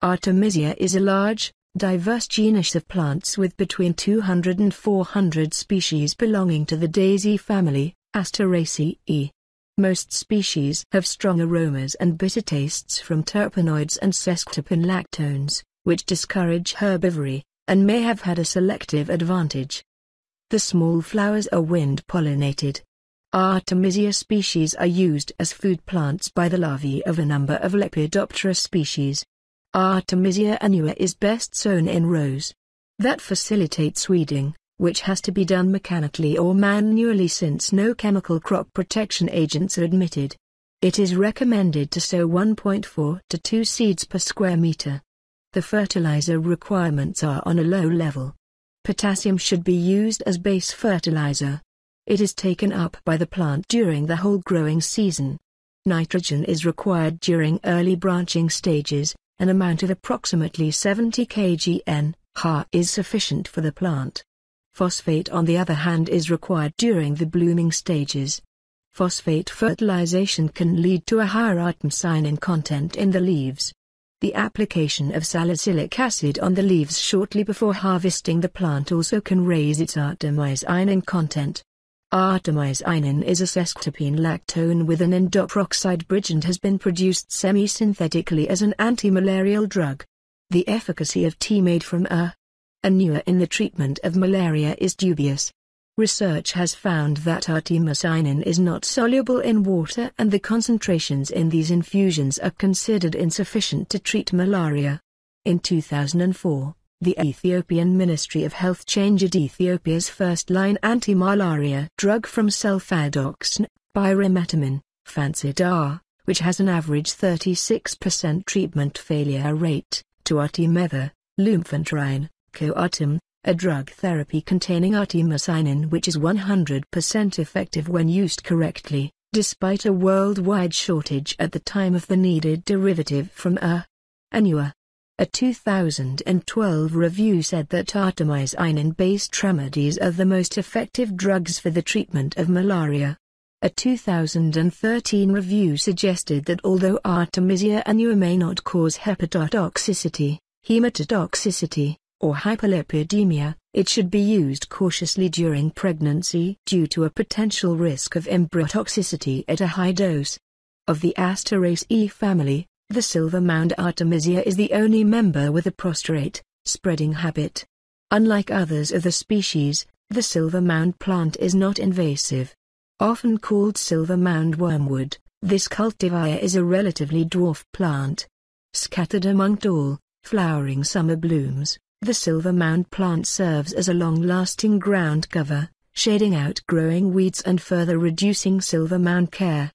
Artemisia is a large, diverse genus of plants with between 200 and 400 species belonging to the daisy family, Asteraceae. Most species have strong aromas and bitter tastes from terpenoids and sesquiterpene lactones, which discourage herbivory, and may have had a selective advantage. The small flowers are wind-pollinated. Artemisia species are used as food plants by the larvae of a number of Lepidoptera species. Artemisia annua is best sown in rows. That facilitates weeding, which has to be done mechanically or manually since no chemical crop protection agents are admitted. It is recommended to sow 1.4 to 2 seeds per square meter. The fertilizer requirements are on a low level. Potassium should be used as base fertilizer. It is taken up by the plant during the whole growing season. Nitrogen is required during early branching stages, an amount of approximately 70 kgn, Ha is sufficient for the plant. Phosphate on the other hand is required during the blooming stages. Phosphate fertilization can lead to a higher artemisinin content in the leaves. The application of salicylic acid on the leaves shortly before harvesting the plant also can raise its artemisinin content. Artemisinin is a sesquiterpene lactone with an endoperoxide bridge and has been produced semi-synthetically as an anti-malarial drug. The efficacy of tea made from A Annua in the treatment of malaria is dubious. Research has found that artemisinin is not soluble in water and the concentrations in these infusions are considered insufficient to treat malaria. In 2004, the Ethiopian Ministry of Health changed Ethiopia's first-line anti-malaria drug from sulfadoxine, pyrimethamine, Fansidar, which has an average 36% treatment failure rate, to artemether, lumefantrine, Coartem, a drug therapy containing artemisinin which is 100% effective when used correctly, despite a worldwide shortage at the time of the needed derivative from A. Annua. A 2012 review said that artemisinin-based remedies are the most effective drugs for the treatment of malaria. A 2013 review suggested that although Artemisia annua may not cause hepatotoxicity, hematotoxicity, or hyperlipidemia, it should be used cautiously during pregnancy due to a potential risk of embryotoxicity at a high dose. Of the Asteraceae family, the silver mound Artemisia is the only member with a prostrate, spreading habit. Unlike others of the species, the silver mound plant is not invasive. Often called silver mound wormwood, this cultivar is a relatively dwarf plant. Scattered among tall, flowering summer blooms, the silver mound plant serves as a long-lasting ground cover, shading out growing weeds and further reducing silver mound care.